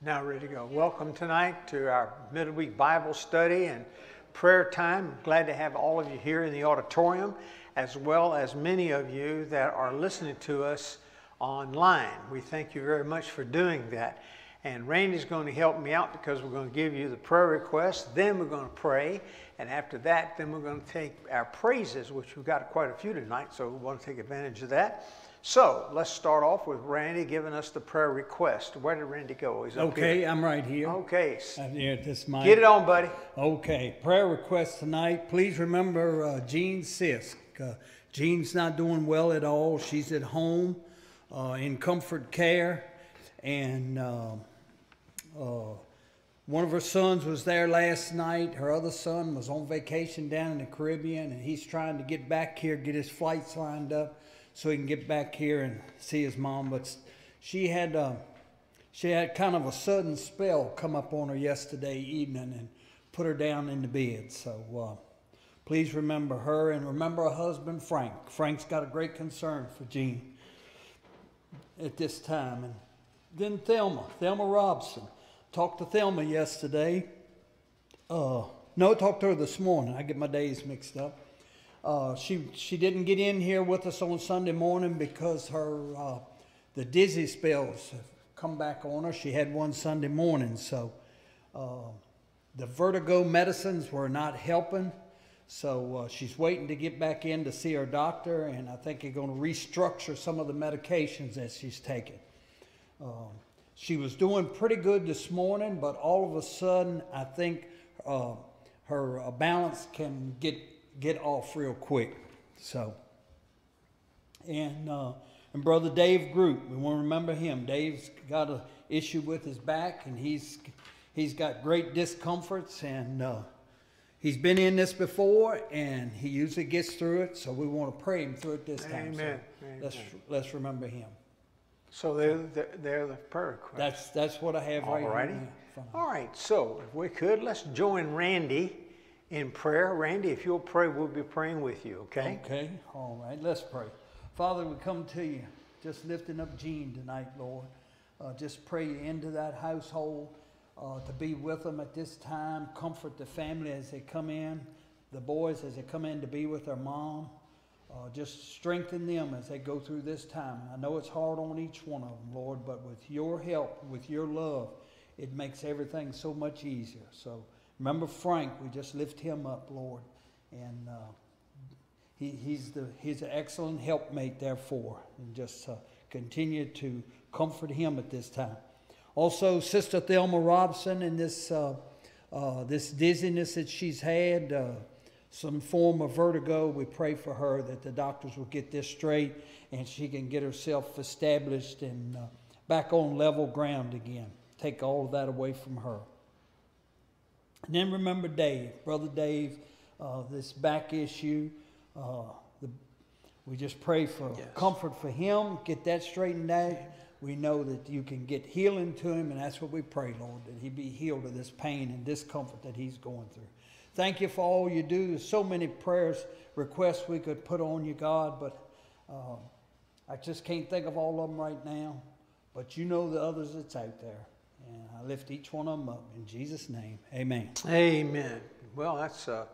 Now ready to go. Welcome tonight to our midweek Bible study and prayer time. Glad to have all of you here in the auditorium, as well as many of you that are listening to us online. We thank you very much for doing that. And Randy's going to help me out because we're going to give you the prayer request. Then we're going to pray. And after that, then we're going to take our praises, which we've got quite a few tonight, so we want to take advantage of that. So let's start off with Randy giving us the prayer request. Where did Randy go? He's Okay, here. I'm right here. Okay. I'm here at this mic. Get it on, buddy. Okay, prayer request tonight. Please remember uh, Jean Sisk. Uh, Jean's not doing well at all. She's at home uh, in comfort care, and uh, uh, one of her sons was there last night. Her other son was on vacation down in the Caribbean, and he's trying to get back here, get his flights lined up, so he can get back here and see his mom. But she had uh, she had kind of a sudden spell come up on her yesterday evening and put her down in the bed. So uh, please remember her and remember her husband Frank. Frank's got a great concern for Jean at this time. And then Thelma, Thelma Robson. Talked to Thelma yesterday. Uh, no, talked to her this morning. I get my days mixed up. Uh, she she didn't get in here with us on Sunday morning because her uh, the dizzy spells have come back on her. She had one Sunday morning, so uh, the vertigo medicines were not helping. So uh, she's waiting to get back in to see her doctor, and I think they're going to restructure some of the medications that she's taking. Um, she was doing pretty good this morning, but all of a sudden, I think uh, her uh, balance can get get off real quick. So, and uh, and brother Dave Group, we want to remember him. Dave's got a issue with his back, and he's he's got great discomforts, and uh, he's been in this before, and he usually gets through it. So we want to pray him through it this time. So Amen. let's let's remember him. So they're, they're, they're the prayer request. That's that's what I have right All righty. here. in front of me. All right. So if we could, let's join Randy in prayer. Randy, if you'll pray, we'll be praying with you, okay? Okay, all right, let's pray. Father, we come to you just lifting up Jean tonight, Lord. Uh, just pray you into that household uh, to be with them at this time. Comfort the family as they come in, the boys as they come in to be with their mom. Uh, just strengthen them as they go through this time. I know it's hard on each one of them, Lord, but with your help, with your love, it makes everything so much easier. So remember Frank, we just lift him up, Lord. And uh, he, he's, the, he's an excellent helpmate, therefore. And just uh, continue to comfort him at this time. Also, Sister Thelma Robson and this, uh, uh, this dizziness that she's had, uh, some form of vertigo, we pray for her that the doctors will get this straight and she can get herself established and uh, back on level ground again. Take all of that away from her. And then remember Dave, Brother Dave, uh, this back issue. Uh, the, we just pray for Yes. comfort for him, get that straightened out. We know that you can get healing to him, and that's what we pray, Lord, that he be healed of this pain and discomfort that he's going through. Thank you for all you do. There's so many prayers, requests we could put on you, God, but um, I just can't think of all of them right now. But you know the others that's out there. I lift each one of them up in Jesus' name. Amen. Amen. Well, that's a,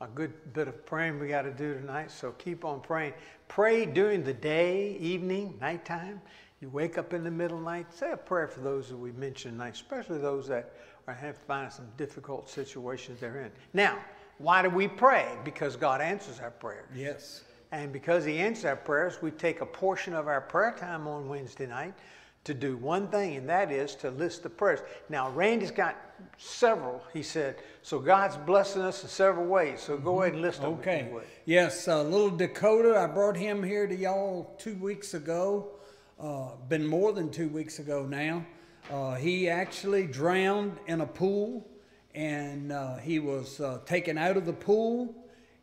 a good bit of praying we got to do tonight, so keep on praying. Pray during the day, evening, nighttime. You wake up in the middle of the night, say a prayer for those that we mentioned tonight, especially those that are have find some difficult situations they're in. Now, why do we pray? Because God answers our prayers. Yes. And because He answers our prayers, we take a portion of our prayer time on Wednesday night to do one thing, and that is to list the prayers. Now, Randy's got several, he said, so God's blessing us in several ways. So go ahead and list them. Okay. Yes, uh, little Dakota, I brought him here to y'all two weeks ago. Uh, been more than two weeks ago now. Uh, he actually drowned in a pool and uh, he was uh, taken out of the pool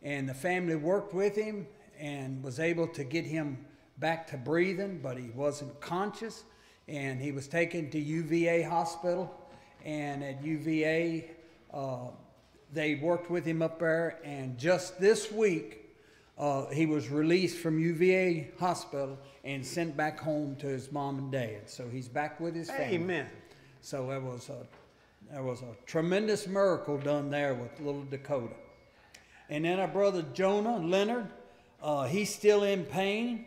and the family worked with him and was able to get him back to breathing, but he wasn't conscious and he was taken to UVA hospital and at UVA uh, they worked with him up there, and just this week, uh, he was released from UVA hospital and sent back home to his mom and dad. So he's back with his family. Amen. So there was a there was a tremendous miracle done there with little Dakota. And then our brother Jonah Leonard, uh, he's still in pain,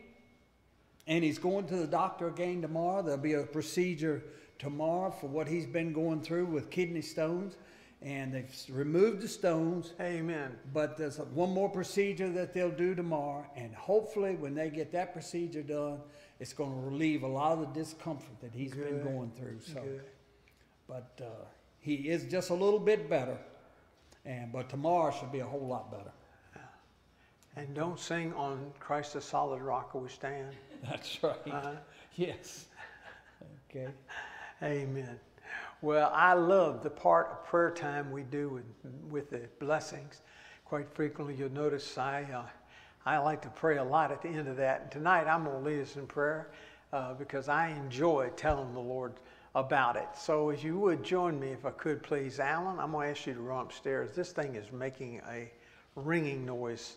and he's going to the doctor again tomorrow. There'll be a procedure tomorrow for what he's been going through with kidney stones, and they've removed the stones. Amen. But there's one more procedure that they'll do tomorrow, and hopefully, when they get that procedure done, it's going to relieve a lot of the discomfort that he's been going through. So, Good. but uh, he is just a little bit better, and but tomorrow should be a whole lot better. And don't sing on Christ the solid rock we stand. That's right. Uh, yes. Okay. Amen. Well, I love the part of prayer time we do with, with the blessings. Quite frequently, you'll notice I, uh, I like to pray a lot at the end of that. And tonight, I'm going to lead us in prayer uh, because I enjoy telling the Lord about it. So, if you would join me, if I could, please, Alan, I'm going to ask you to run upstairs. This thing is making a ringing noise.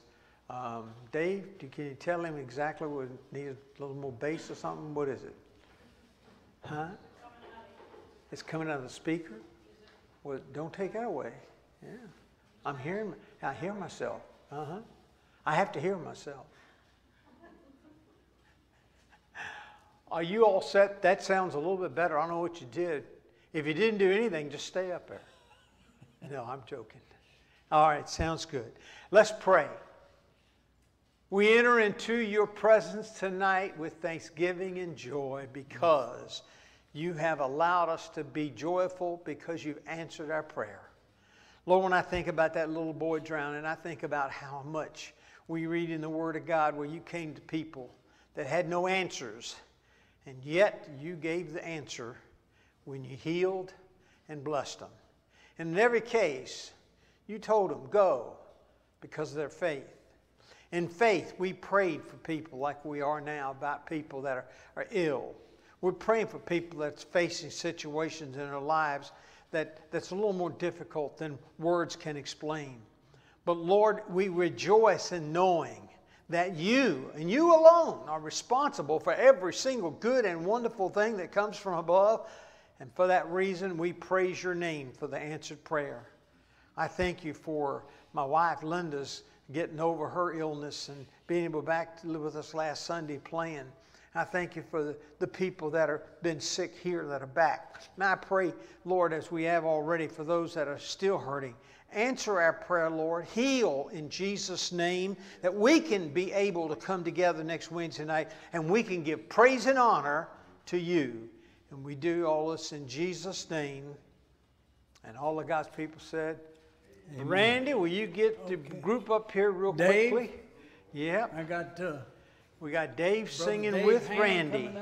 Um, Dave, do- can you tell him exactly what needs a little more bass or something? What is it? Huh? It's coming out of the speaker? Well, don't take that away. Yeah. I'm hearing, I hear myself. Uh huh. I have to hear myself. Are you all set? That sounds a little bit better. I don't know what you did. If you didn't do anything, just stay up there. No, I'm joking. All right, sounds good. Let's pray. We enter into your presence tonight with thanksgiving and joy because you have allowed us to be joyful because you've answered our prayer. Lord, when I think about that little boy drowning, I think about how much we read in the Word of God where you came to people that had no answers, and yet you gave the answer when you healed and blessed them. And in every case, you told them, go because of their faith. In faith, we prayed for people like we are now about people that are, are ill. We're praying for people that's facing situations in their lives that, that's a little more difficult than words can explain. But Lord, we rejoice in knowing that you and you alone are responsible for every single good and wonderful thing that comes from above. And for that reason, we praise your name for the answered prayer. I thank you for my wife Linda's getting over her illness and being able back to live with us last Sunday playing. I thank you for the, the people that have been sick here that are back. And I pray, Lord, as we have already, for those that are still hurting, answer our prayer, Lord. Heal in Jesus' name that we can be able to come together next Wednesday night and we can give praise and honor to you. And we do all this in Jesus' name. And all of God's people said, Randy, will you get the group up here real Dave? quickly? Yep. I got uh, We got Dave Brother singing Dave with Hammond Randy.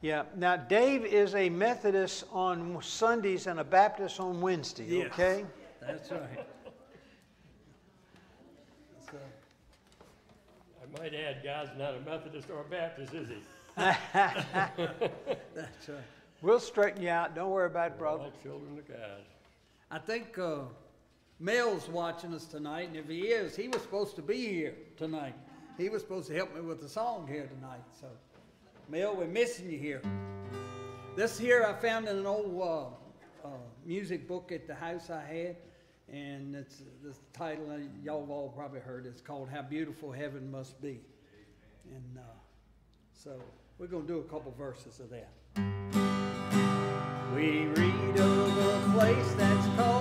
Yeah. Now, Dave is a Methodist on Sundays and a Baptist on Wednesday, Yes. okay? That's right. So, I might add, God's not a Methodist or a Baptist, is he? that's right. We'll straighten you out. Don't worry about it, brother. All children of God. I think uh, Mel's watching us tonight, and if he is, he was supposed to be here tonight. He was supposed to help me with the song here tonight. So, Mel, we're missing you here. This here I found in an old uh, uh, music book at the house I had, and it's the title uh, y'all have all probably heard. It's called "How Beautiful Heaven Must Be," and uh, so we're gonna do a couple verses of that. We read of a place that's called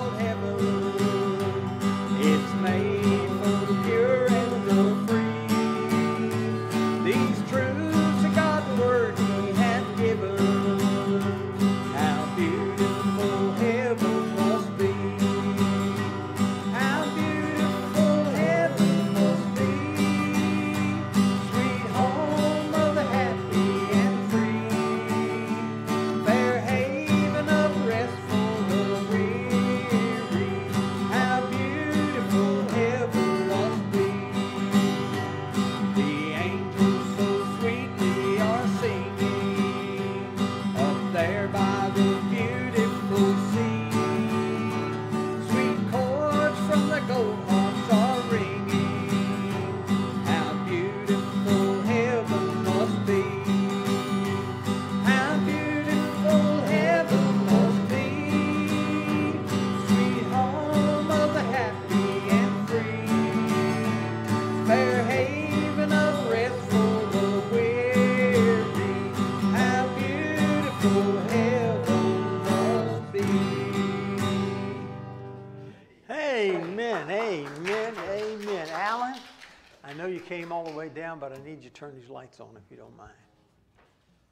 him all the way down, but I need you to turn these lights on if you don't mind.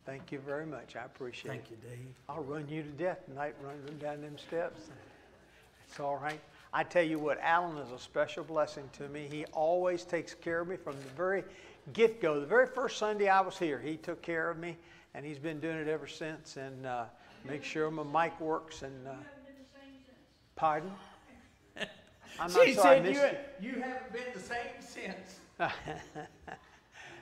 Thank you very much. I appreciate Thank it. you, Dave. I'll run you to death tonight running down them steps. It's all right. I tell you what, Alan is a special blessing to me. He always takes care of me from the very get go. The very first Sunday I was here, he took care of me, and he's been doing it ever since. And uh, make sure my mic works. And uh, pardon? I'm She sorry, I said you. you haven't been the same since.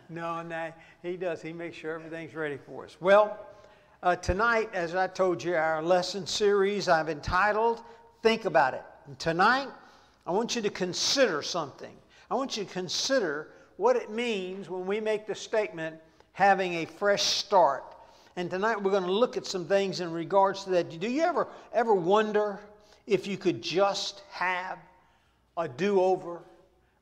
No, no, he does. He makes sure everything's ready for us. Well, uh, tonight, as I told you, our lesson series I've entitled Think About It. And tonight, I want you to consider something. I want you to consider what it means when we make the statement, having a fresh start. And tonight we're going to look at some things in regards to that. Do you ever ever wonder if you could just have a do-over?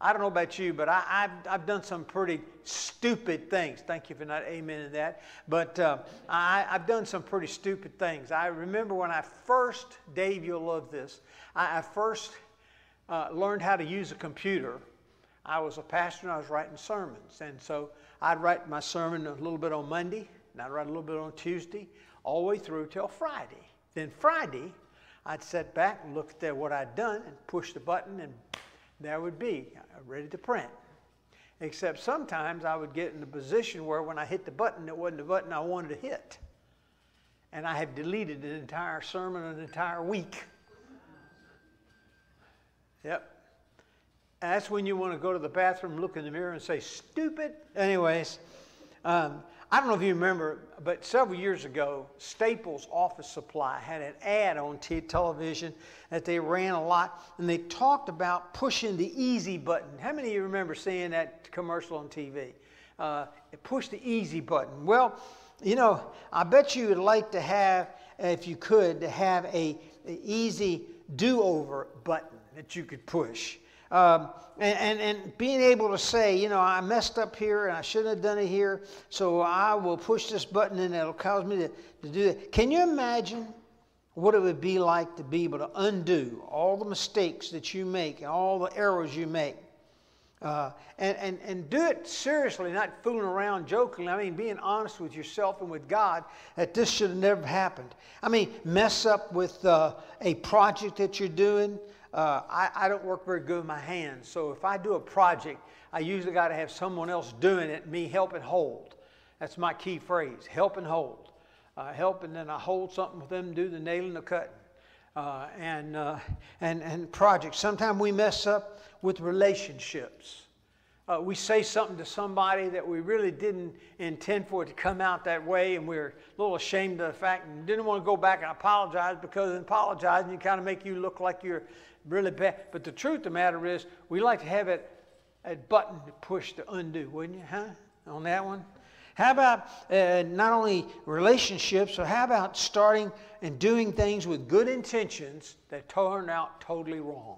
I don't know about you, but I, have I've done some pretty stupid things. Thank you for not amen in that. But uh, I, I've done some pretty stupid things. I remember when I first, Dave, you'll love this. I, I first uh, learned how to use a computer. I was a pastor and I was writing sermons. And so I'd write my sermon a little bit on Monday, and I'd write a little bit on Tuesday, all the way through till Friday. Then Friday, I'd sit back and look at what I'd done and push the button, and there would be ready to print. Except sometimes I would get in a position where when I hit the button, it wasn't the button I wanted to hit. And I have deleted an entire sermon, an entire week. Yep. That's when you want to go to the bathroom, look in the mirror, and say, stupid. Anyways, um, I don't know if you remember, but several years ago, Staples Office Supply had an ad on t- television that they ran a lot, and they talked about pushing the easy button. How many of you remember seeing that commercial on TV? Uh, push the easy button. Well, you know, I bet you would like to have, if you could, to have a, a easy do-over button that you could push. Um, and, and, and, being able to say, you know, I messed up here and I shouldn't have done it here, so I will push this button and it'll cause me to, to do that. Can you imagine what it would be like to be able to undo all the mistakes that you make and all the errors you make? Uh, and, and, and do it seriously, not fooling around, joking. I mean, being honest with yourself and with God that this should have never happened. I mean, mess up with uh, a project that you're doing. Uh, I, I, don't work very good with my hands, so if I do a project, I usually got to have someone else doing it, me help and hold. That's my key phrase help and hold. Uh, help, and then I hold something with them, do the nailing, the cutting. Uh, and, uh, and, and projects. Sometimes we mess up with relationships. Uh, we say something to somebody that we really didn't intend for it to come out that way, and we're a little ashamed of the fact and didn't want to go back and apologize because in apologizing, you kind of make you look like you're really bad. But the truth of the matter is, we like to have it a button to push to undo, wouldn't you, huh? On that one? How about uh, not only relationships, but how about starting and doing things with good intentions that turn out totally wrong?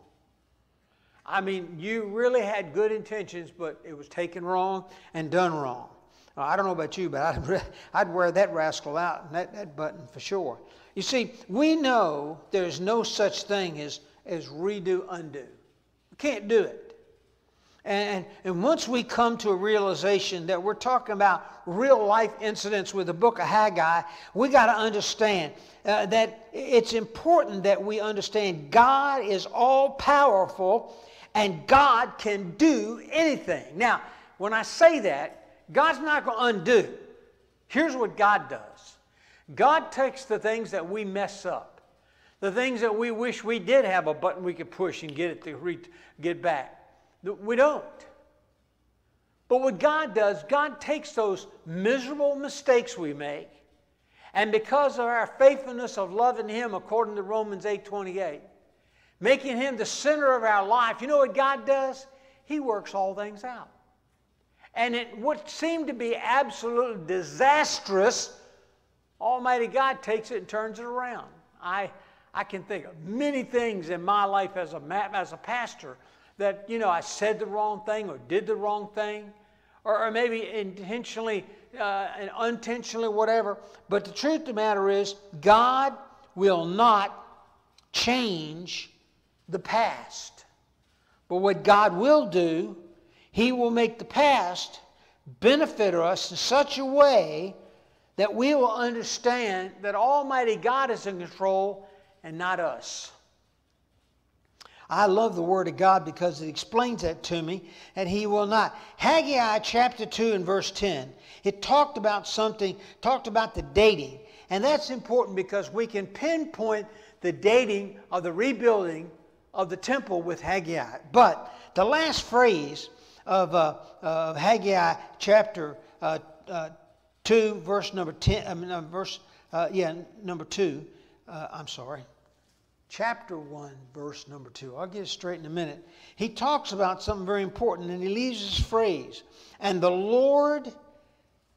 I mean, you really had good intentions, but it was taken wrong and done wrong. I don't know about you, but I'd, I'd wear that rascal out, and that, that button for sure. You see, we know there's no such thing as as redo, undo. We can't do it. And, and once we come to a realization that we're talking about real life incidents with the book of Haggai, we got to understand uh, that it's important that we understand God is all powerful and God can do anything. Now, when I say that, God's not going to undo. Here's what God does God takes the things that we mess up the things that we wish we did have a button we could push and get it to get back. We don't. But what God does, God takes those miserable mistakes we make, and because of our faithfulness of loving Him according to Romans 8:28, making Him the center of our life, you know what God does? He works all things out. And it what seemed to be absolutely disastrous, Almighty God takes it and turns it around. I I can think of many things in my life as a, as a pastor that, you know, I said the wrong thing or did the wrong thing, or, or maybe intentionally uh, and unintentionally, whatever. But the truth of the matter is, God will not change the past. But what God will do, He will make the past benefit us in such a way that we will understand that Almighty God is in control and not us. I love the Word of God because it explains that to me, and He will not. Haggai chapter 2 and verse 10, it talked about something, talked about the dating. And that's important because we can pinpoint the dating of the rebuilding of the temple with Haggai. But the last phrase of, uh, of Haggai chapter uh, uh, 2, verse number 10, I mean, uh, verse, uh, yeah, number 2, uh, I'm sorry chapter 1, verse number 2. I'll get it straight in a minute. He talks about something very important and he leaves this phrase And the Lord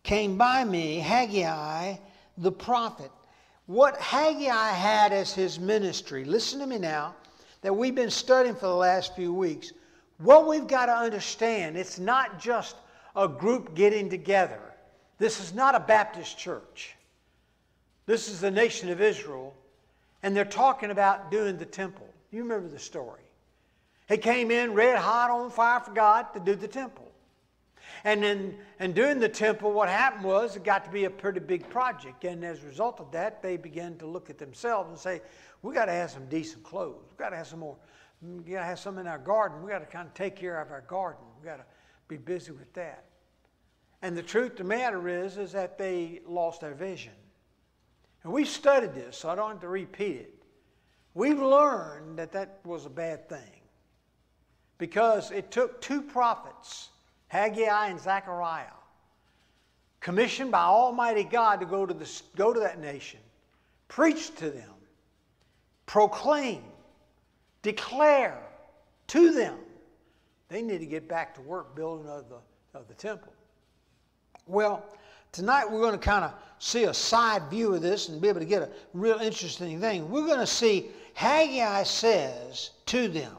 came by me, Haggai the prophet. What Haggai had as his ministry, listen to me now, that we've been studying for the last few weeks. What we've got to understand, it's not just a group getting together. This is not a Baptist church. This is the nation of Israel and they're talking about doing the temple. You remember the story. He came in red hot on fire for God to do the temple. And then, and doing the temple, what happened was it got to be a pretty big project. And as a result of that, they began to look at themselves and say, we got to have some decent clothes. We got to have some more, we got to have some in our garden. We got to kind of take care of our garden. We got to be busy with that. And the truth of the matter is, is that they lost their vision. And we've studied this, so I don't have to repeat it. We've learned that that was a bad thing because it took two prophets, Haggai and Zechariah, commissioned by Almighty God to go to, the, go to that nation, preach to them, proclaim, declare to them they need to get back to work building of the, of the temple. Well, Tonight we're going to kind of see a side view of this and be able to get a real interesting thing. We're going to see Haggai says to them,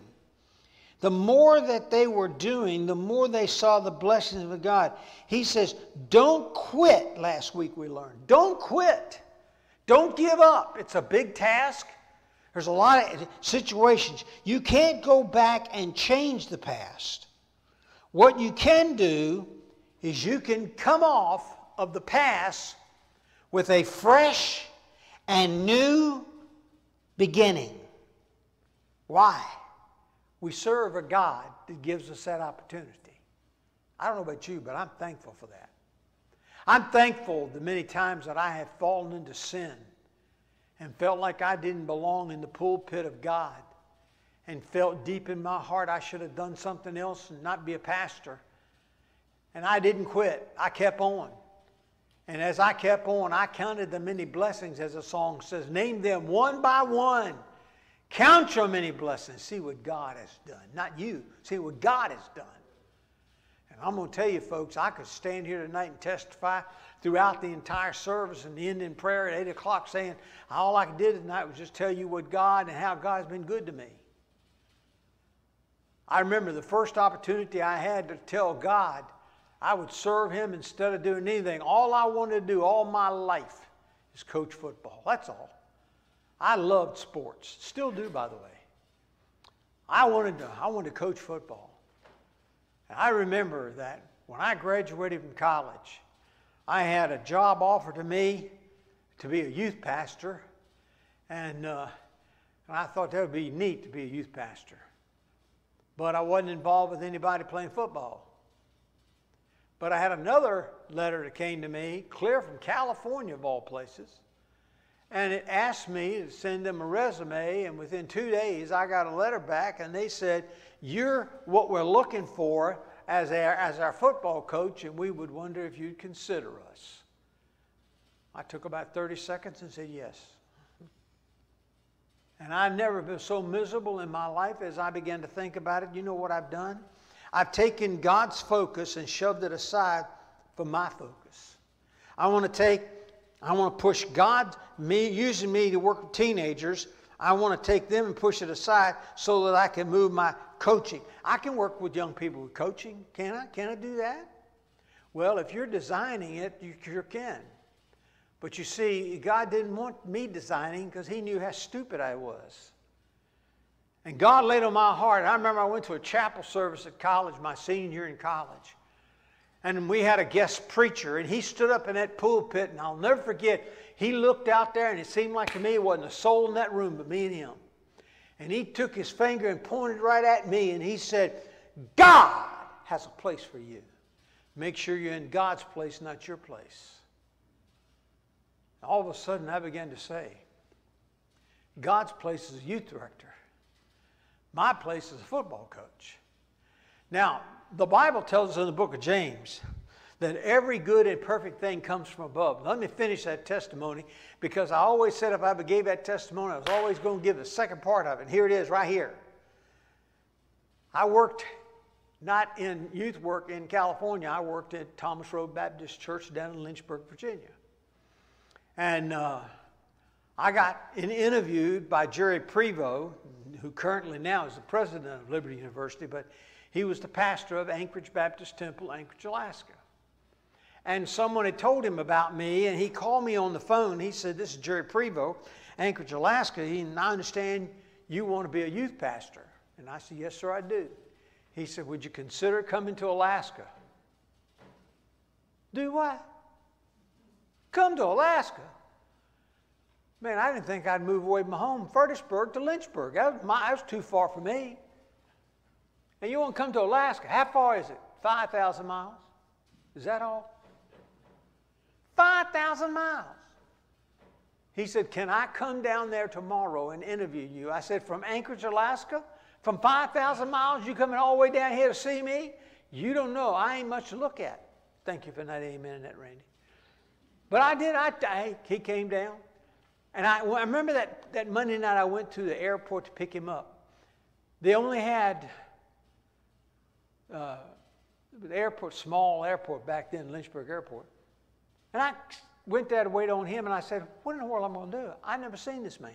the more that they were doing, the more they saw the blessings of God. He says, Don't quit, last week we learned. Don't quit. Don't give up. It's a big task. There's a lot of situations. You can't go back and change the past. What you can do is you can come off of the past with a fresh and new beginning. Why? We serve a God that gives us that opportunity. I don't know about you, but I'm thankful for that. I'm thankful the many times that I have fallen into sin and felt like I didn't belong in the pulpit of God and felt deep in my heart I should have done something else and not be a pastor. And I didn't quit. I kept on. And as I kept on, I counted the many blessings, as the song says. Name them one by one. Count your many blessings. See what God has done. Not you. See what God has done. And I'm going to tell you, folks, I could stand here tonight and testify throughout the entire service and the ending prayer at 8 o'clock saying all I did tonight was just tell you what God and how God's been good to me. I remember the first opportunity I had to tell God I would serve him instead of doing anything. All I wanted to do all my life is coach football. That's all. I loved sports. Still do, by the way. I wanted to, I wanted to coach football. And I remember that when I graduated from college, I had a job offered to me to be a youth pastor. And, uh, and I thought that would be neat to be a youth pastor. But I wasn't involved with anybody playing football. But I had another letter that came to me, clear from California of all places. And it asked me to send them a resume, and within two days I got a letter back, and they said, You're what we're looking for as our, as our football coach, and we would wonder if you'd consider us. I took about 30 seconds and said, Yes. And I've never been so miserable in my life as I began to think about it. You know what I've done? I've taken God's focus and shoved it aside for my focus. I want to take, I want to push God, me using me to work with teenagers. I want to take them and push it aside so that I can move my coaching. I can work with young people with coaching. Can I? Can I do that? Well, if you're designing it, you sure can. But you see, God didn't want me designing because He knew how stupid I was. And God laid on my heart. I remember I went to a chapel service at college, my senior in college. And we had a guest preacher, and he stood up in that pulpit, and I'll never forget, he looked out there, and it seemed like to me it wasn't a soul in that room but me and him. And he took his finger and pointed right at me, and he said, God has a place for you. Make sure you're in God's place, not your place. All of a sudden, I began to say, God's place is a youth director. My place is a football coach. Now, the Bible tells us in the book of James that every good and perfect thing comes from above. Let me finish that testimony because I always said if I ever gave that testimony, I was always going to give the second part of it. And here it is, right here. I worked not in youth work in California, I worked at Thomas Road Baptist Church down in Lynchburg, Virginia. And uh, I got interviewed by Jerry Prevo, who currently now is the president of Liberty University, but he was the pastor of Anchorage Baptist Temple, Anchorage, Alaska. And someone had told him about me, and he called me on the phone. He said, This is Jerry Prevo, Anchorage, Alaska, and I understand you want to be a youth pastor. And I said, Yes, sir, I do. He said, Would you consider coming to Alaska? Do what? Come to Alaska. Man, I didn't think I'd move away from home, Fredericksburg to Lynchburg. That was, my, that was too far for me. And you want to come to Alaska. How far is it? 5,000 miles? Is that all? 5,000 miles. He said, Can I come down there tomorrow and interview you? I said, From Anchorage, Alaska? From 5,000 miles, you coming all the way down here to see me? You don't know. I ain't much to look at. Thank you for that amen and that, Randy. But I did. I, I, he came down. And I, well, I remember that, that Monday night I went to the airport to pick him up. They only had uh, the airport, small airport back then, Lynchburg Airport. And I went there to wait on him, and I said, What in the world am I going to do? I've never seen this man.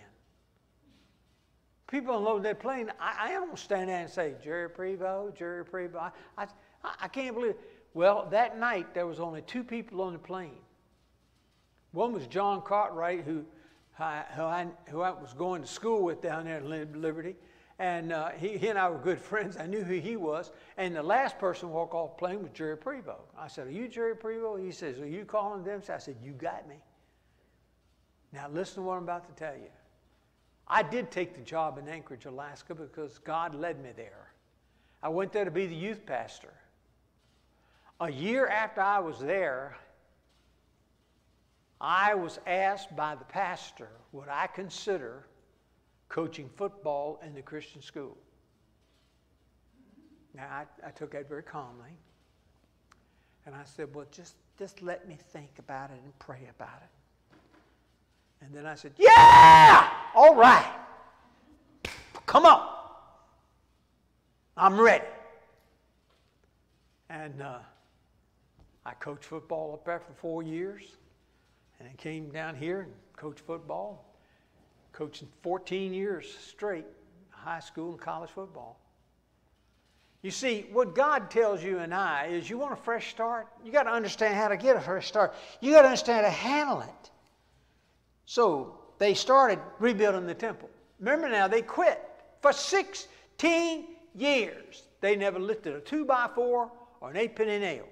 People unload that plane. I, I don't stand there and say, Jerry Prevo, Jerry Prevo. I, I, I can't believe it. Well, that night, there was only two people on the plane. One was John Cartwright, who who, I, who I was going to school with down there at Liberty. And uh, he, he and I were good friends. I knew who he was. And the last person to walk off plane was Jerry Prevo. I said, Are you Jerry Prevo? He says, Are you calling them? I said, You got me. Now, listen to what I'm about to tell you. I did take the job in Anchorage, Alaska, because God led me there. I went there to be the youth pastor. A year after I was there, I was asked by the pastor would I consider coaching football in the Christian school. Now, I, I, took that very calmly. And I said, Well, just, just let me think about it and pray about it. And then I said, Yeah! All right. Come on. I'm ready. And uh, I coached football up there for four years. And I came down here and coached football, coaching 14 years straight, high school and college football. You see, what God tells you and I is you want a fresh start, you got to understand how to get a fresh start. You got to understand how to handle it. So they started rebuilding the temple. Remember now, they quit for 16 years. They never lifted a two by four or an eight penny nail.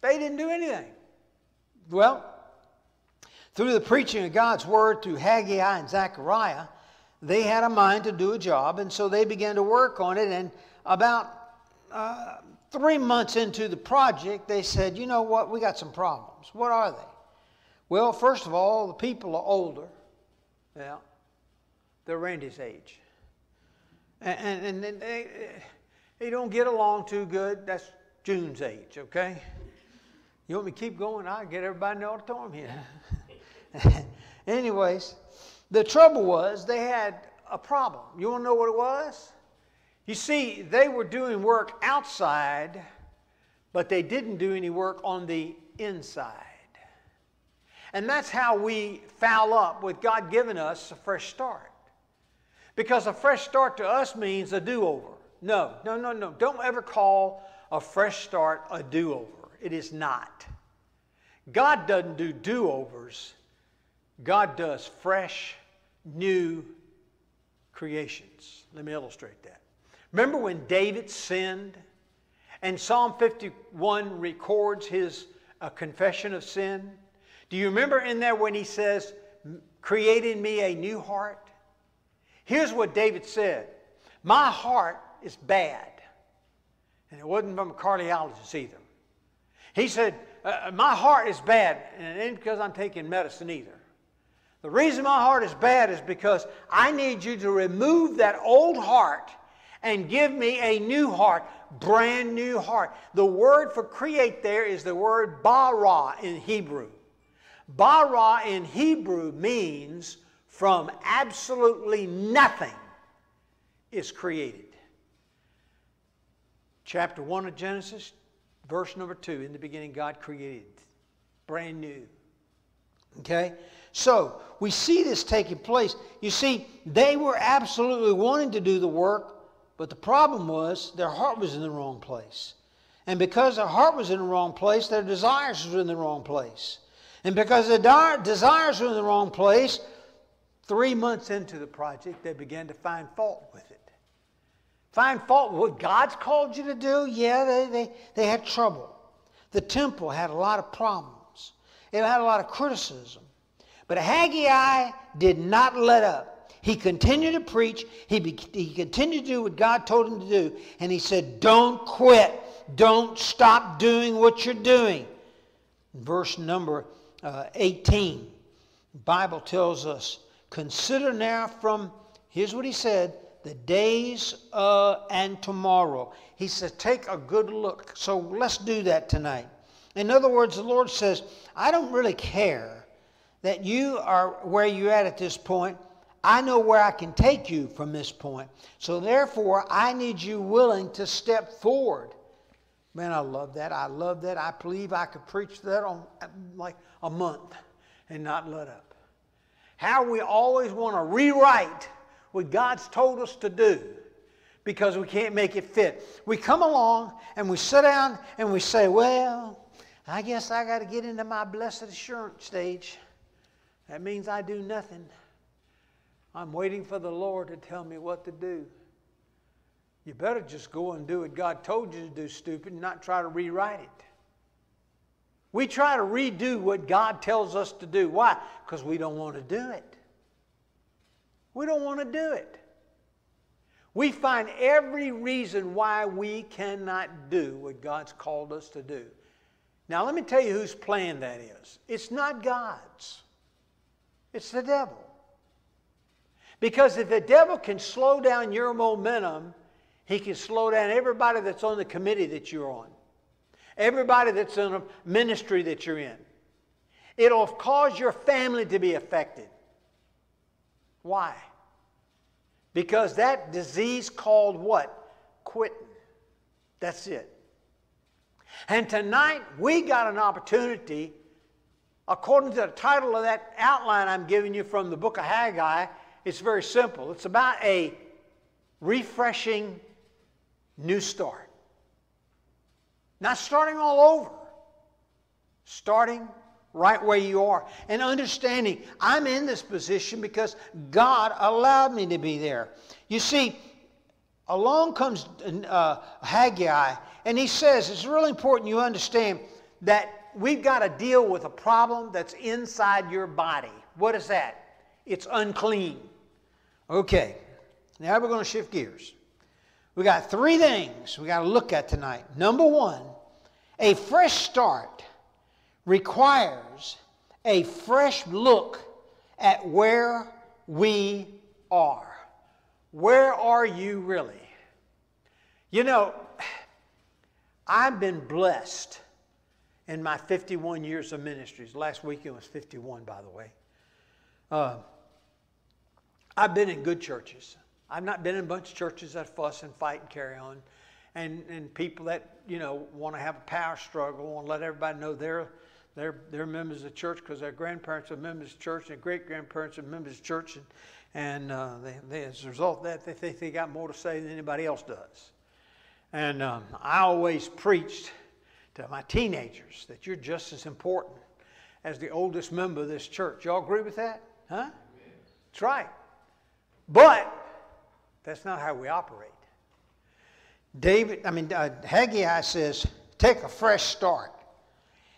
They didn't do anything. Well, through the preaching of God's word through Haggai and Zechariah, they had a mind to do a job, and so they began to work on it. And about uh, three months into the project, they said, You know what? We got some problems. What are they? Well, first of all, the people are older. Yeah. They're Randy's age. And, and, and they, they don't get along too good. That's June's age, okay? You want me to keep going? I'll get everybody in the auditorium here. Anyways, the trouble was they had a problem. You want to know what it was? You see, they were doing work outside, but they didn't do any work on the inside. And that's how we foul up with God giving us a fresh start. Because a fresh start to us means a do over. No, no, no, no. Don't ever call a fresh start a do over. It is not. God doesn't do do overs, God does fresh, new creations. Let me illustrate that. Remember when David sinned? And Psalm 51 records his uh, confession of sin. Do you remember in there when he says, Create in me a new heart? Here's what David said My heart is bad. And it wasn't from a cardiologist either. He said, uh, My heart is bad, and it ain't because I'm taking medicine either. The reason my heart is bad is because I need you to remove that old heart and give me a new heart, brand new heart. The word for create there is the word bara in Hebrew. Bara in Hebrew means from absolutely nothing is created. Chapter 1 of Genesis, verse number 2 In the beginning, God created. Brand new. Okay? So, we see this taking place. You see, they were absolutely wanting to do the work, but the problem was their heart was in the wrong place. And because their heart was in the wrong place, their desires were in the wrong place. And because their desires were in the wrong place, three months into the project, they began to find fault with it. Find fault with what God's called you to do? Yeah, they, they, they had trouble. The temple had a lot of problems, it had a lot of criticism. But Haggai did not let up. He continued to preach. He, be, he continued to do what God told him to do. And he said, Don't quit. Don't stop doing what you're doing. Verse number uh, 18, the Bible tells us, Consider now from, here's what he said, the days uh, and tomorrow. He says, Take a good look. So let's do that tonight. In other words, the Lord says, I don't really care that you are where you're at at this point. I know where I can take you from this point. So therefore, I need you willing to step forward. Man, I love that. I love that. I believe I could preach that on like a month and not let up. How we always want to rewrite what God's told us to do because we can't make it fit. We come along and we sit down and we say, Well, I guess I got to get into my blessed assurance stage. That means I do nothing. I'm waiting for the Lord to tell me what to do. You better just go and do what God told you to do, stupid, and not try to rewrite it. We try to redo what God tells us to do. Why? Because we don't want to do it. We don't want to do it. We find every reason why we cannot do what God's called us to do. Now, let me tell you whose plan that is. It's not God's, it's the devil. Because if the devil can slow down your momentum, he can slow down everybody that's on the committee that you're on, everybody that's in a ministry that you're in. It'll cause your family to be affected. Why? Because that disease called what? Quitting. That's it. And tonight we got an opportunity, according to the title of that outline I'm giving you from the book of Haggai, it's very simple. It's about a refreshing new start. Not starting all over, starting right where you are and understanding I'm in this position because God allowed me to be there. You see, along comes uh, Haggai and he says it's really important you understand that we've got to deal with a problem that's inside your body. What is that? It's unclean. Okay, now we're going to shift gears. We got three things we got to look at tonight. Number one, a fresh start requires a fresh look at where we are. Where are you really? You know, I've been blessed in my 51 years of ministries. Last weekend was 51, by the way. Uh, I've been in good churches. I've not been in a bunch of churches that fuss and fight and carry on, and, and people that you know want to have a power struggle, to let everybody know they're they're, they're members of the church because their grandparents are members of church, and their great grandparents are members of church, and, and uh, they, they, as a result of that, they think they got more to say than anybody else does. And um, I always preached to my teenagers that you're just as important as the oldest member of this church. Y'all agree with that? Huh? That's right. But That's not how we operate. David, I mean, uh, Haggai says, take a fresh start.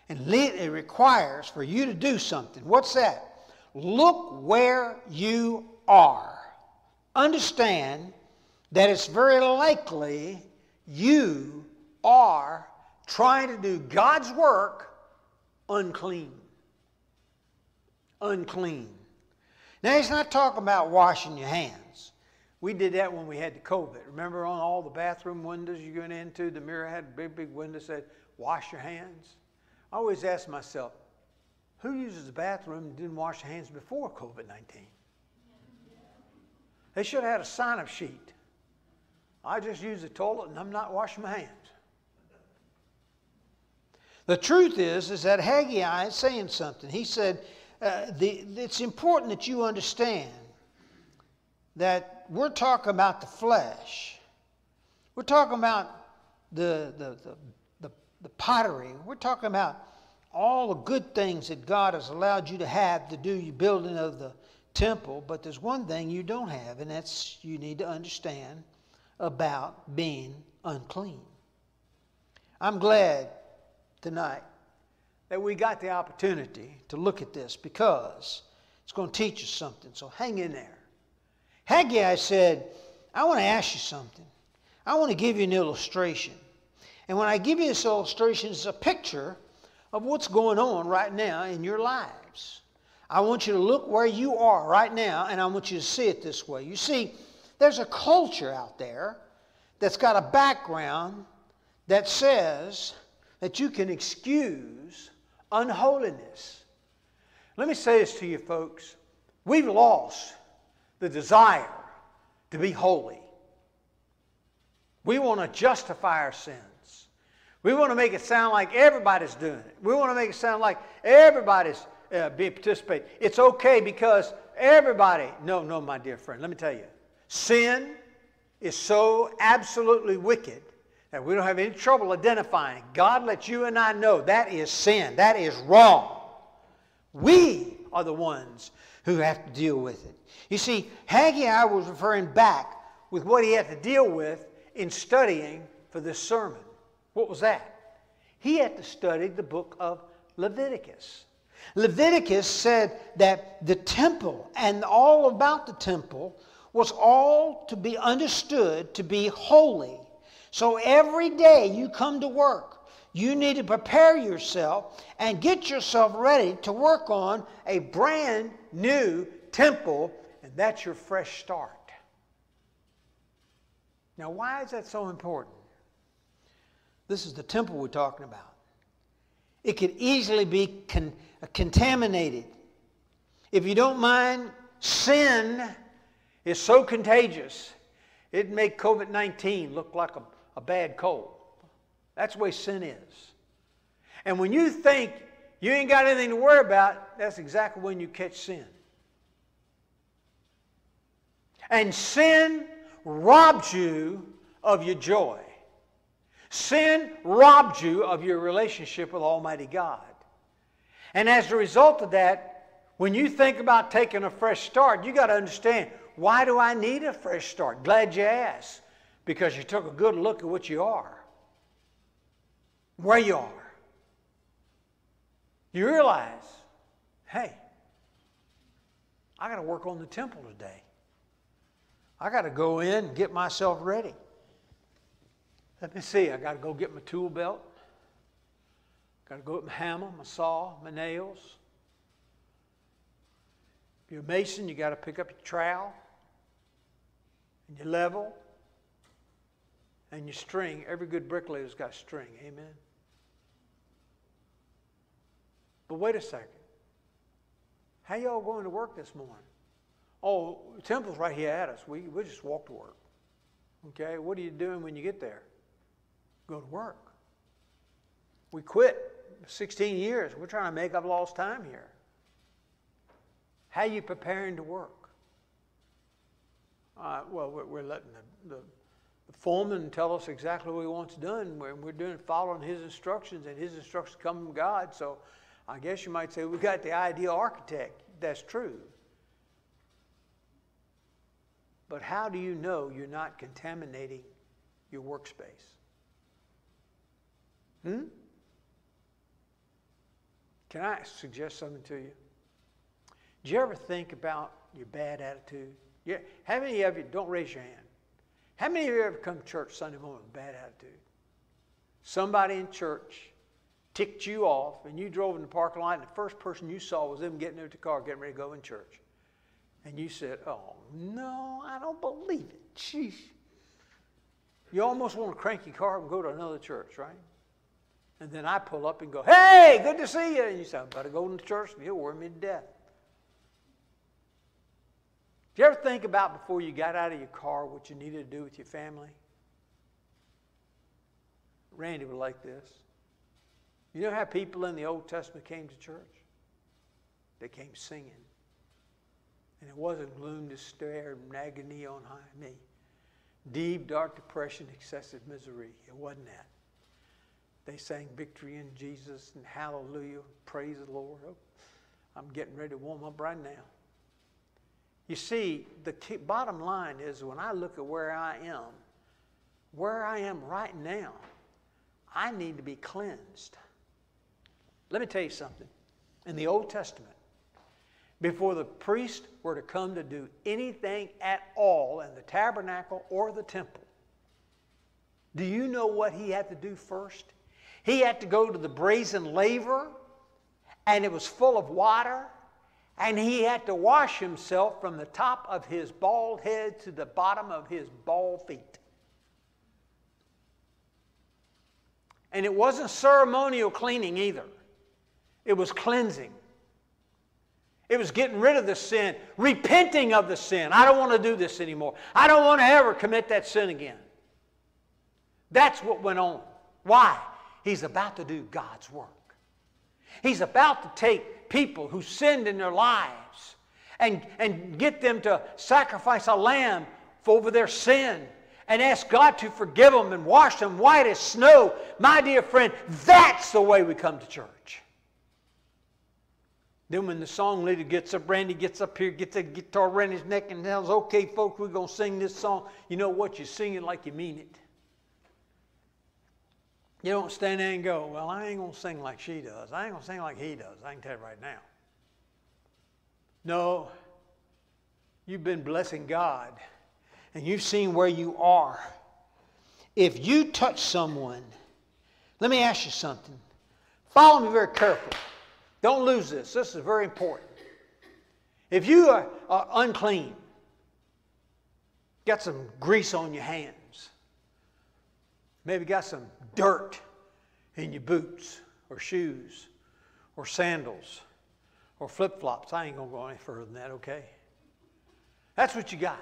And it requires for you to do something. What's that? Look where you are. Understand that it's very likely you are trying to do God's work unclean. Unclean. Now, he's not talking about washing your hands. We did that when we had the COVID. Remember on all the bathroom windows you went into, the mirror had a big, big window that said, wash your hands? I always ask myself, who uses the bathroom and didn't wash their hands before COVID 19? They should have had a sign up sheet. I just use the toilet and I'm not washing my hands. The truth is, is that Haggai is saying something. He said, uh, the, it's important that you understand that we're talking about the flesh. We're talking about the, the, the, the, the pottery. We're talking about all the good things that God has allowed you to have to do your building of the temple, but there's one thing you don't have, and that's you need to understand about being unclean. I'm glad tonight that we got the opportunity to look at this because it's going to teach us something. So hang in there. Haggai said, I want to ask you something. I want to give you an illustration. And when I give you this illustration, it's a picture of what's going on right now in your lives. I want you to look where you are right now, and I want you to see it this way. You see, there's a culture out there that's got a background that says that you can excuse unholiness. Let me say this to you, folks. We've lost the desire to be holy. We want to justify our sins. We want to make it sound like everybody's doing it. We want to make it sound like everybody's uh, being participating. It's okay because everybody. No, no, my dear friend. Let me tell you, sin is so absolutely wicked that we don't have any trouble identifying. God lets you and I know that is sin. That is wrong. We are the ones who have to deal with it. You see, Haggai was referring back with what he had to deal with in studying for this sermon. What was that? He had to study the book of Leviticus. Leviticus said that the temple and all about the temple was all to be understood to be holy. So every day you come to work, you need to prepare yourself and get yourself ready to work on a brand new temple, and that's your fresh start. Now, why is that so important? This is the temple we're talking about. It could easily be con- uh, contaminated. If you don't mind, sin is so contagious, it'd make COVID 19 look like a, a bad cold. That's the way sin is. And when you think you ain't got anything to worry about, that's exactly when you catch sin. And sin robs you of your joy. Sin robbed you of your relationship with Almighty God. And as a result of that, when you think about taking a fresh start, you got to understand why do I need a fresh start? Glad you asked. Because you took a good look at what you are, where you are. You realize, hey, I got to work on the temple today. I got to go in and get myself ready. Let me see, I got to go get my tool belt. Got to go get my hammer, my saw, my nails. If you're a mason, you got to pick up your trowel and your level and your string. Every good bricklayer's got string. Amen. But wait a second. How y'all going to work this morning? Oh, the temple's right here at us. We, we just walk to work. Okay, what are you doing when you get there? Go to work. We quit 16 years. We're trying to make up lost time here. How are you preparing to work? Uh, well, we're, letting the, the, the, foreman tell us exactly what he wants done. We're, we're doing following his instructions, and his instructions come from God. So I guess you might say we got the ideal architect. That's true. But how do you know you're not contaminating your workspace? Hmm? Can I suggest something to you? Do you ever think about your bad attitude? Yeah. How many of you, don't raise your hand, how many of you ever come to church Sunday morning with a bad attitude? Somebody in church ticked you off and you drove in the parking lot and the first person you saw was them getting into the car getting ready to go in church. And you said, Oh, no, I don't believe it. Jeez. You almost want to crank your car and go to another church, right? And then I pull up and go, Hey, good to see you. And you say, I better go to church. You'll wear me to death. Did you ever think about before you got out of your car what you needed to do with your family? Randy would like this. You know how people in the Old Testament came to church? They came singing. And it wasn't gloom, despair, and agony on high me. Deep, dark depression, excessive misery. It wasn't that. They sang victory in Jesus and hallelujah, praise the Lord. Oh, I'm getting ready to warm up right now. You see, the key, bottom line is when I look at where I am, where I am right now, I need to be cleansed. Let me tell you something. In the Old Testament, before the priest were to come to do anything at all in the tabernacle or the temple, do you know what he had to do first? He had to go to the brazen laver, and it was full of water, and he had to wash himself from the top of his bald head to the bottom of his bald feet. And it wasn't ceremonial cleaning either, it was cleansing. It was getting rid of the sin, repenting of the sin. I don't want to do this anymore. I don't want to ever commit that sin again. That's what went on. Why? He's about to do God's work. He's about to take people who sinned in their lives and, and get them to sacrifice a lamb for over their sin and ask God to forgive them and wash them white as snow. My dear friend, that's the way we come to church. Then when the song leader gets up, Randy gets up here, gets a guitar around his neck and tells, okay, folks, we're going to sing this song. You know what? You sing it like you mean it. You don't stand there and go, well, I ain't going to sing like she does. I ain't going to sing like he does. I can tell you right now. No, you've been blessing God and you've seen where you are. If you touch someone, let me ask you something. Follow me very carefully. Don't lose this. This is very important. If you are, are unclean, got some grease on your hands, maybe got some dirt in your boots or shoes or sandals or flip flops, I ain't going to go any further than that, okay? That's what you got.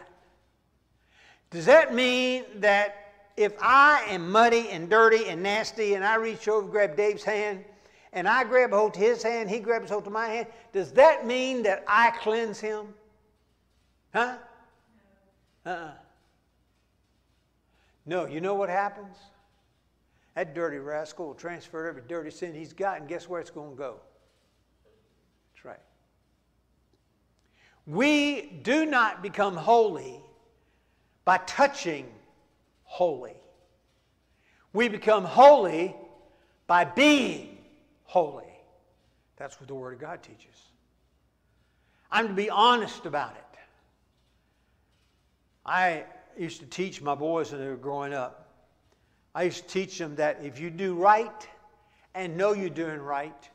Does that mean that if I am muddy and dirty and nasty and I reach over, grab Dave's hand, and I grab hold to his hand, he grabs hold to my hand, does that mean that I cleanse him? Huh? Uh-uh. No, you know what happens? That dirty rascal will transfer every dirty sin he's got, and guess where it's going to go? That's right. We do not become holy by touching holy. We become holy by being holy. That's what the Word of God teaches. I'm to be honest about it. I used to teach my boys when they were growing up. I used to teach them that if you do right and know you're doing right,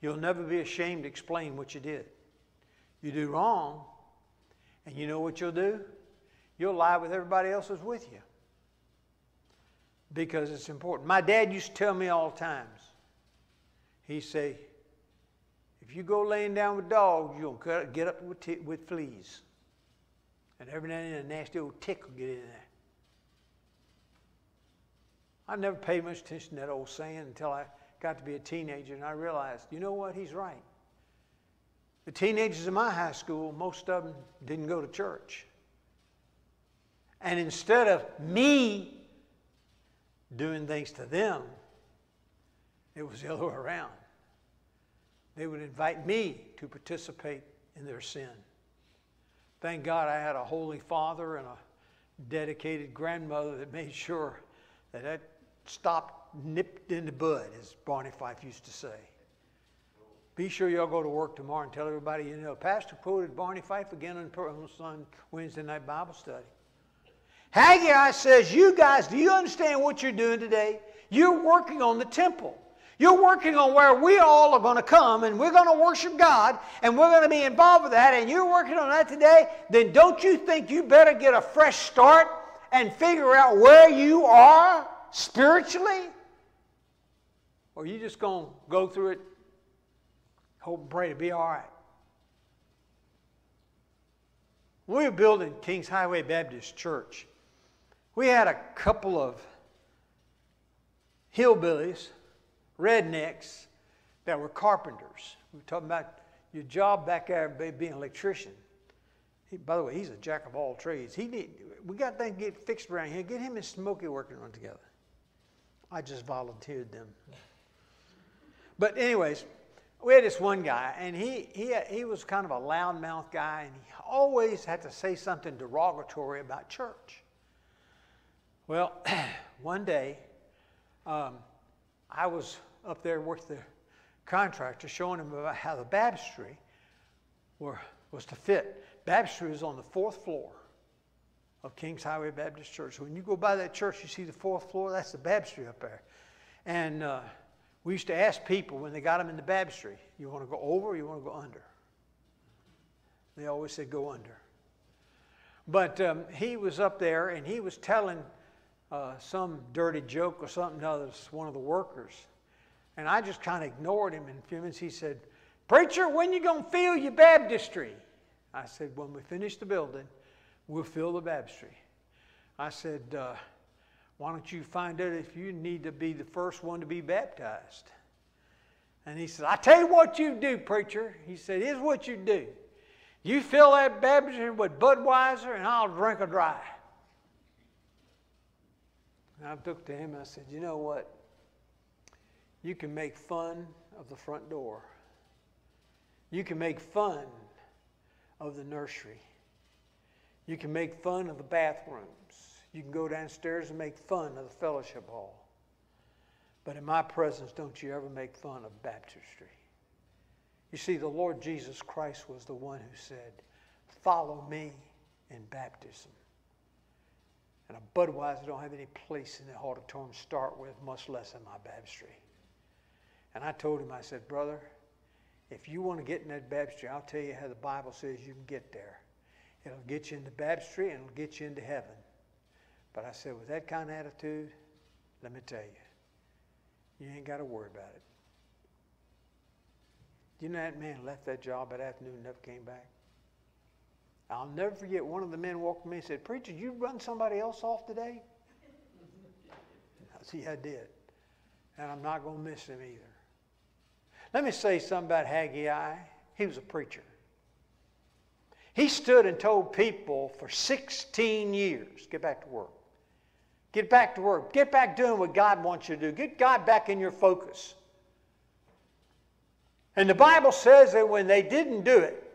you'll never be ashamed to explain what you did. You do wrong, and you know what you'll do? You'll lie with everybody else who's with you because it's important. My dad used to tell me all times, he say, if you go laying down with dogs, you'll get up with, t- with fleas. And every now and then a nasty old tick will get in there. I never paid much attention to that old saying until I got to be a teenager and I realized, you know what, he's right. The teenagers in my high school, most of them didn't go to church. And instead of me doing things to them, it was the other way around. They would invite me to participate in their sin. Thank God I had a holy father and a dedicated grandmother that made sure that that stopped nipped in the bud, as Barney Fife used to say. Be sure y'all go to work tomorrow and tell everybody you know. Pastor quoted Barney Fife again on Wednesday night Bible study. Haggai says, You guys, do you understand what you're doing today? You're working on the temple. You're working on where we all are going to come and we're going to worship God and we're going to be involved with that, and you're working on that today, then don't you think you better get a fresh start and figure out where you are spiritually? Or are you just going to go through it, hope and pray to be all right? We were building Kings Highway Baptist Church. We had a couple of hillbillies, rednecks, that were carpenters. We were talking about your job back there being an electrician. He, by the way, he's a jack of all trades. He need, we got things get fixed around here. Get him and Smokey working on together. I just volunteered them. But anyways, we had this one guy, and he, he, he was kind of a loudmouth guy, and he always had to say something derogatory about church. Well, one day, um, I was up there with the contractor showing him about how the baptistry were, was to fit. Baptistry was on the fourth floor of Kings Highway Baptist Church. When you go by that church, you see the fourth floor, that's the baptistry up there. And uh, we used to ask people when they got them in the baptistry, you want to go over or you want to go under? They always said go under. But um, he was up there and he was telling uh, some dirty joke or something to others, one of the workers. And I just kind of ignored him. In a few minutes, he said, Preacher, when you going to fill your baptistry? I said, When we finish the building, we'll fill the baptistry. I said, uh, Why don't you find out if you need to be the first one to be baptized? And he said, I tell you what you do, preacher. He said, Here's what you do. You fill that baptistry with Budweiser, and I'll drink a dry. And I looked to him and I said, You know what? You can make fun of the front door. You can make fun of the nursery. You can make fun of the bathrooms. You can go downstairs and make fun of the fellowship hall. But in my presence, don't you ever make fun of baptistry. You see, the Lord Jesus Christ was the one who said, Follow me in baptism. And a Budweiser don't have any place in the auditorium to start with, much less in my baptistry. And I told him, I said, brother, if you want to get in that baptistry, I'll tell you how the Bible says you can get there. It'll get you into baptistry and it'll get you into heaven. But I said, with that kind of attitude, let me tell you, you ain't got to worry about it. You know that man left that job that afternoon and never came back? I'll never forget one of the men walked to me and said, Preacher, you run somebody else off today? I see, I did. And I'm not going to miss him either. Let me say something about Haggai. He was a preacher. He stood and told people for 16 years get back to work. Get back to work. Get back doing what God wants you to do. Get God back in your focus. And the Bible says that when they didn't do it,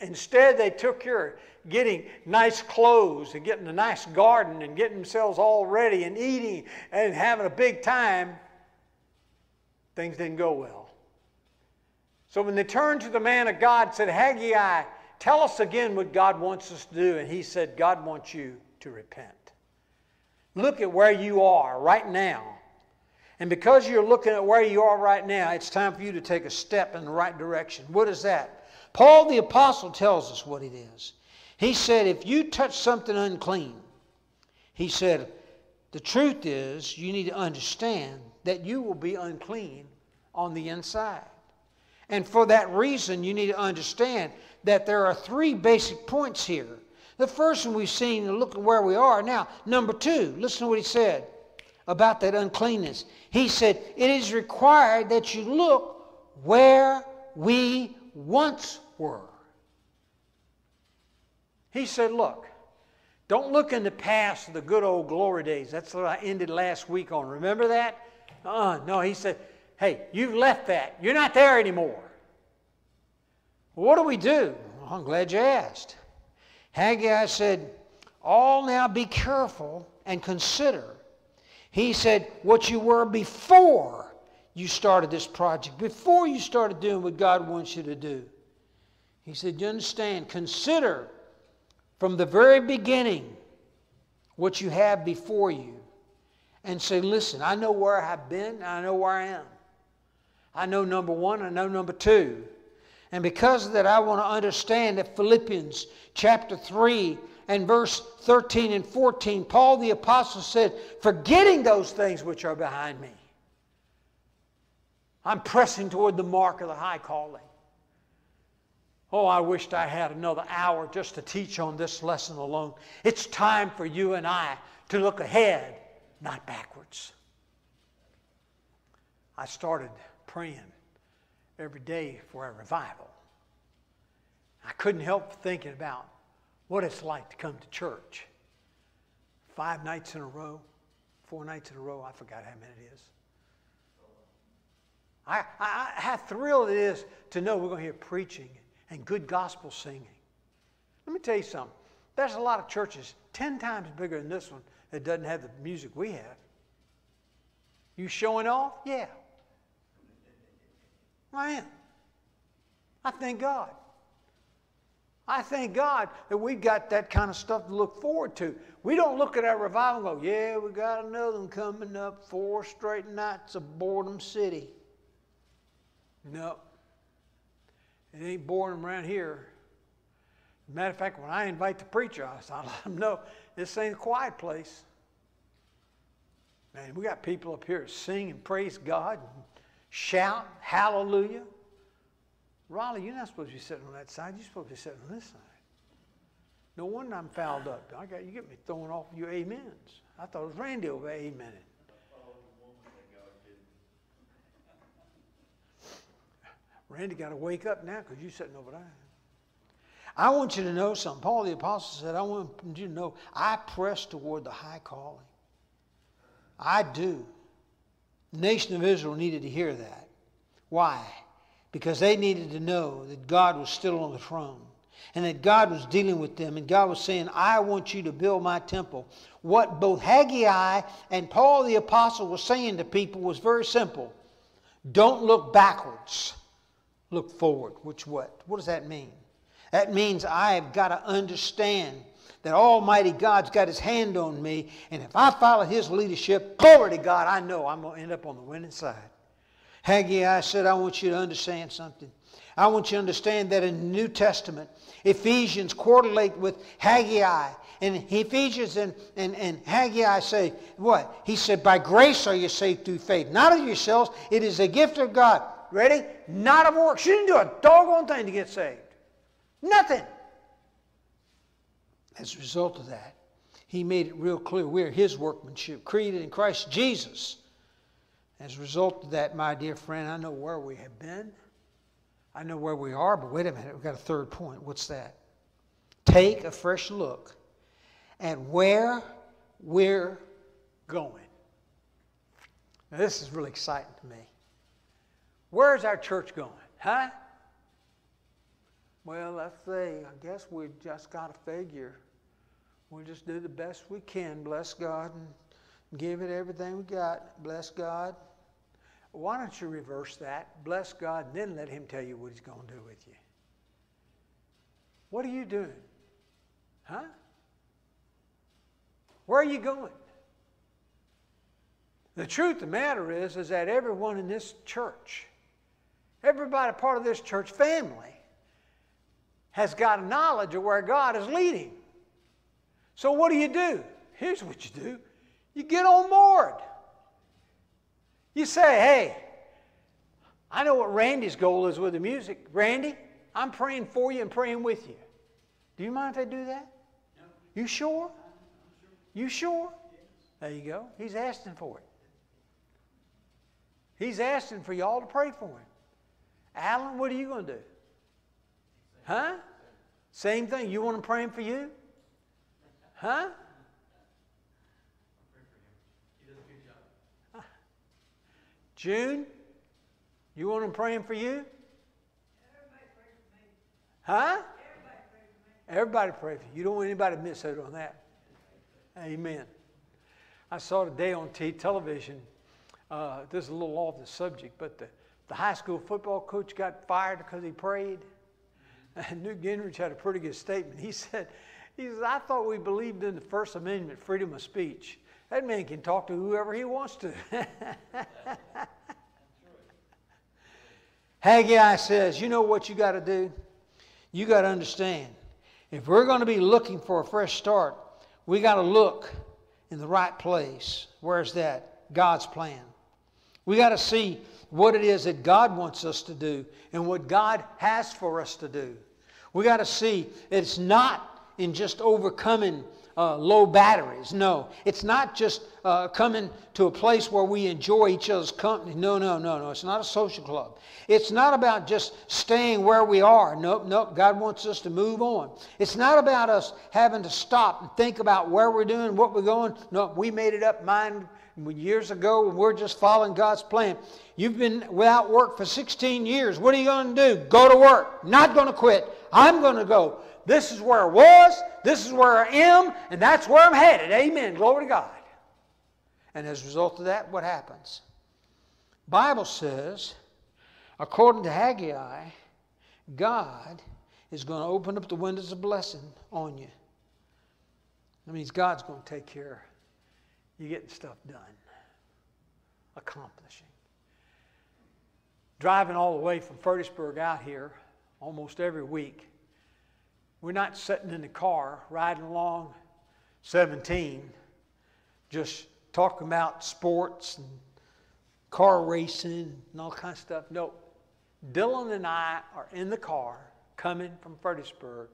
Instead, they took of getting nice clothes and getting a nice garden and getting themselves all ready and eating and having a big time. Things didn't go well. So when they turned to the man of God, said, Haggai, tell us again what God wants us to do. And he said, God wants you to repent. Look at where you are right now. And because you're looking at where you are right now, it's time for you to take a step in the right direction. What is that? Paul the Apostle tells us what it is. He said, if you touch something unclean, he said, the truth is you need to understand that you will be unclean on the inside. And for that reason, you need to understand that there are three basic points here. The first one we've seen, look at where we are. Now, number two, listen to what he said about that uncleanness. He said, It is required that you look where we once were. He said, Look, don't look in the past, of the good old glory days. That's what I ended last week on. Remember that? Uh, no, he said, Hey, you've left that. You're not there anymore. What do we do? Well, I'm glad you asked. Haggai said, All now be careful and consider. He said, What you were before you started this project, before you started doing what God wants you to do. He said, You understand, consider from the very beginning what you have before you and say, Listen, I know where I have been, I know where I am. I know number one, I know number two. And because of that, I want to understand that Philippians chapter 3 and verse 13 and 14, Paul the Apostle said, Forgetting those things which are behind me, I'm pressing toward the mark of the high calling. Oh, I wished I had another hour just to teach on this lesson alone. It's time for you and I to look ahead, not backwards. I started praying every day for a revival. I couldn't help thinking about what it's like to come to church. Five nights in a row, four nights in a row, I forgot how many it is. I, I, how thrilled it is to know we're going to hear preaching and good gospel singing. Let me tell you something. There's a lot of churches 10 times bigger than this one that doesn't have the music we have. You showing off? Yeah. I am. I thank God. I thank God that we've got that kind of stuff to look forward to. We don't look at our revival and go, yeah, we got another one coming up, four straight nights of Boredom City. No. It ain't boredom around here. Matter of fact, when I invite the preacher, I let him know this ain't a quiet place. Man, we got people up here singing, and praise God and shout hallelujah. Raleigh, you're not supposed to be sitting on that side. You're supposed to be sitting on this side. No wonder I'm fouled up. I got you get me throwing off your amens. I thought it was Randy over amen. Randy got to wake up now because you're sitting over there. I want you to know something. Paul the Apostle said, I want you to know I press toward the high calling. I do. The nation of Israel needed to hear that. Why? Because they needed to know that God was still on the throne and that God was dealing with them. And God was saying, I want you to build my temple. What both Haggai and Paul the Apostle was saying to people was very simple don't look backwards, look forward. Which what? What does that mean? That means I've got to understand that Almighty God's got his hand on me, and if I follow his leadership, glory to God, I know I'm going to end up on the winning side. Haggai said, I want you to understand something. I want you to understand that in the New Testament, Ephesians correlate with Haggai. And Ephesians and, and, and Haggai say, what? He said, By grace are you saved through faith, not of yourselves. It is a gift of God. Ready? Not of works. You didn't do a doggone thing to get saved. Nothing. As a result of that, he made it real clear we're his workmanship, created in Christ Jesus. As a result of that, my dear friend, I know where we have been. I know where we are, but wait a minute, we've got a third point. What's that? Take a fresh look at where we're going. Now, this is really exciting to me. Where's our church going? Huh? Well, let's see. I guess we just got to figure. We'll just do the best we can, bless God, and give it everything we got. Bless God. Why don't you reverse that? Bless God, and then let Him tell you what He's going to do with you. What are you doing? Huh? Where are you going? The truth of the matter is, is that everyone in this church, everybody part of this church family, has got a knowledge of where God is leading. So what do you do? Here's what you do. You get on board. You say, hey, I know what Randy's goal is with the music. Randy, I'm praying for you and praying with you. Do you mind if I do that? No. You sure? You sure? Yes. There you go. He's asking for it. He's asking for y'all to pray for him. Alan, what are you going to do? Huh? Same thing. You want him praying for you? Huh? June, you want them praying for you? Everybody pray for me. Huh? Everybody pray for. Everybody pray for you. You don't want anybody to miss out on that. Amen. I saw today on t- television, uh, this is a little off the subject, but the, the high school football coach got fired because he prayed. And Newt Gingrich had a pretty good statement. He said, he says, I thought we believed in the First Amendment, freedom of speech. That man can talk to whoever he wants to. Haggai says, You know what you got to do? You got to understand. If we're going to be looking for a fresh start, we got to look in the right place. Where's that? God's plan. We got to see what it is that God wants us to do and what God has for us to do. We got to see it's not in just overcoming uh, low batteries. No, it's not just uh, coming to a place where we enjoy each other's company. No, no, no, no. It's not a social club. It's not about just staying where we are. Nope, nope. God wants us to move on. It's not about us having to stop and think about where we're doing, what we're going. No, we made it up mind years ago and we're just following God's plan. You've been without work for 16 years. What are you going to do? Go to work. Not going to quit. I'm going to go. This is where I was, this is where I am, and that's where I'm headed. Amen. Glory to God. And as a result of that, what happens? Bible says, according to Haggai, God is going to open up the windows of blessing on you. That means God's going to take care of you getting stuff done, accomplishing. Driving all the way from Fredericksburg out here almost every week we're not sitting in the car riding along 17, just talking about sports and car racing and all kinds of stuff. No, Dylan and I are in the car coming from Fredericksburg.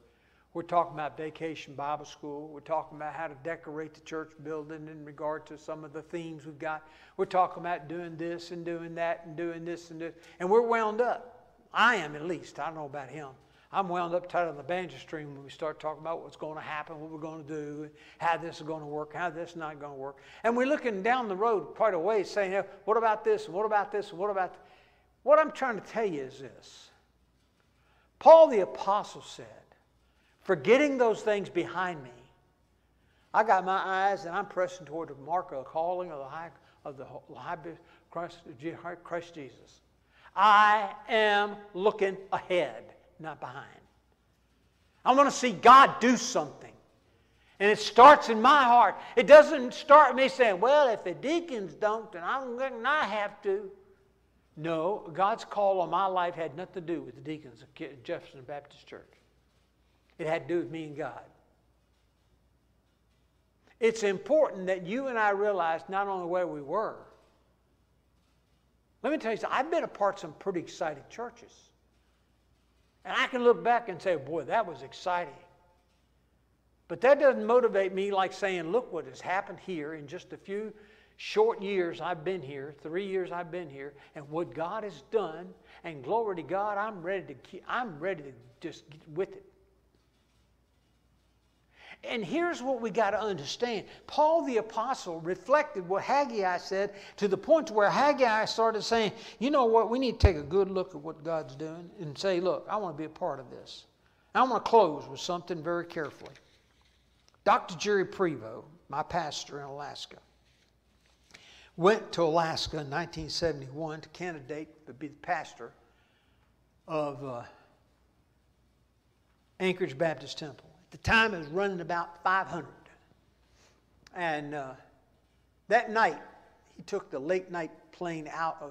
We're talking about vacation Bible school. We're talking about how to decorate the church building in regard to some of the themes we've got. We're talking about doing this and doing that and doing this and this. And we're wound up. I am at least. I don't know about him. I'm wound up tight on the banjo string when we start talking about what's going to happen, what we're going to do, how this is going to work, how this is not going to work. And we're looking down the road quite a ways saying, what about this, what about this, what about th-? What I'm trying to tell you is this. Paul the Apostle said, forgetting those things behind me, I got my eyes and I'm pressing toward the mark of the calling of the high of the high Christ, Christ Jesus. I am looking ahead not behind. I want to see God do something. And it starts in my heart. It doesn't start me saying, well, if the deacons don't, then I'm going to have to. No, God's call on my life had nothing to do with the deacons of Jeffersonton Baptist Church. It had to do with me and God. It's important that you and I realize not only where we were. Let me tell you something. I've been a part of some pretty exciting churches. And I can look back and say, boy, that was exciting. But that doesn't motivate me like saying, look what has happened here in just a few short years I've been here, three years I've been here, and what God has done. And glory to God, I'm ready to I'm ready to just get with it. And here's what we got to understand. Paul the apostle reflected what Haggai said to the point where Haggai started saying, you know what, we need to take a good look at what God's doing and say, look, I want to be a part of this. I want to close with something very carefully. Dr. Jerry Prevo, my pastor in Alaska, went to Alaska in 1971 to candidate to be the pastor of uh, Anchorage Baptist Temple the time is running about 500. And uh, that night, he took the late night plane out of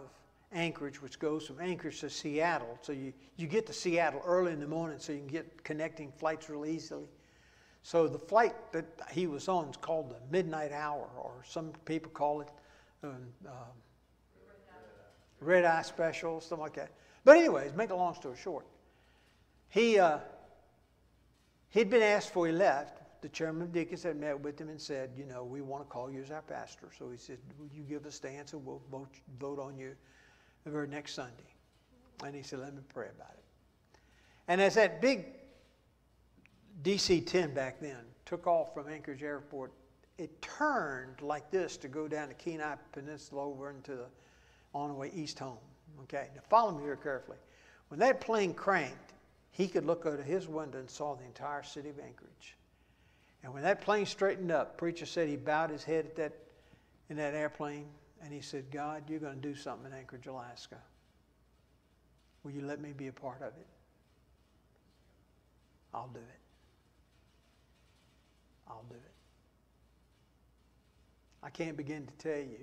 Anchorage, which goes from Anchorage to Seattle. So you, you get to Seattle early in the morning so you can get connecting flights real easily. So the flight that he was on is called the Midnight Hour, or some people call it um, uh, Red Eye Special, something like that. But anyways, make a long story short, he uh, He'd been asked before he left. The chairman of deacons had met with him and said, you know, we want to call you as our pastor. So he said, will you give us a stance and we'll vote, vote on you the very next Sunday. And he said, let me pray about it. And as that big DC-10 back then took off from Anchorage Airport, it turned like this to go down the Kenai Peninsula over into the, on the way east home. Okay, now follow me here carefully. When that plane cranked, he could look out of his window and saw the entire city of Anchorage. And when that plane straightened up, preacher said he bowed his head at that, in that airplane and he said, God, you're going to do something in Anchorage, Alaska. Will you let me be a part of it? I'll do it. I'll do it. I can't begin to tell you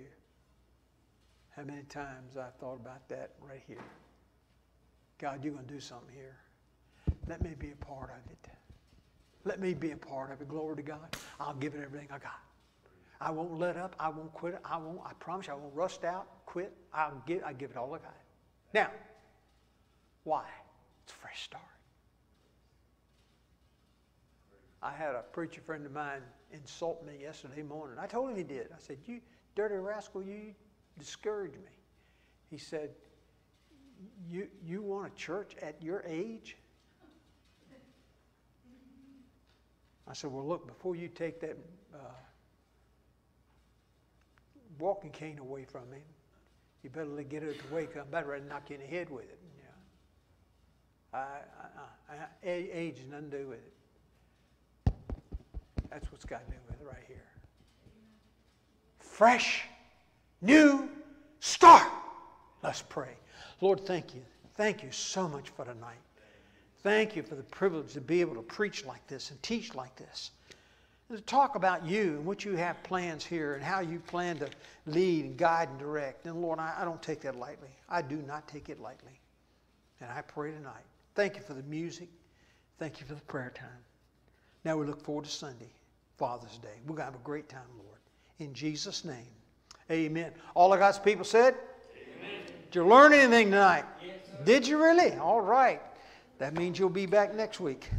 how many times I thought about that right here. God, you're going to do something here. Let me be a part of it. Let me be a part of it. Glory to God. I'll give it everything I got. I won't let up. I won't quit. I won't. I promise you, I won't rust out. Quit. I'll give. I give it all I got. Now, why? It's a fresh start. I had a preacher friend of mine insult me yesterday morning. I told him he did. I said, "You dirty rascal! You discourage me." He said, "You you want a church at your age?" I said, "Well, look. Before you take that." Uh, walking cane away from him. You better get it away. I'm about ready to knock you in the head with it. Yeah. I, I, I, age has nothing to do with it. That's what's got to do with it right here. Fresh, new start. Let's pray. Lord, thank you. Thank you so much for tonight. Thank you for the privilege to be able to preach like this and teach like this And to talk about you and what you have plans here and how you plan to lead and guide and direct. And Lord, I, I don't take that lightly. I do not take it lightly. And I pray tonight. Thank you for the music. Thank you for the prayer time. Now we look forward to Sunday, Father's Day. We're going to have a great time, Lord. In Jesus' name, amen. All of God's people said? Amen. Did you learn anything tonight? Yes, Did you really? All right. That means you'll be back next week.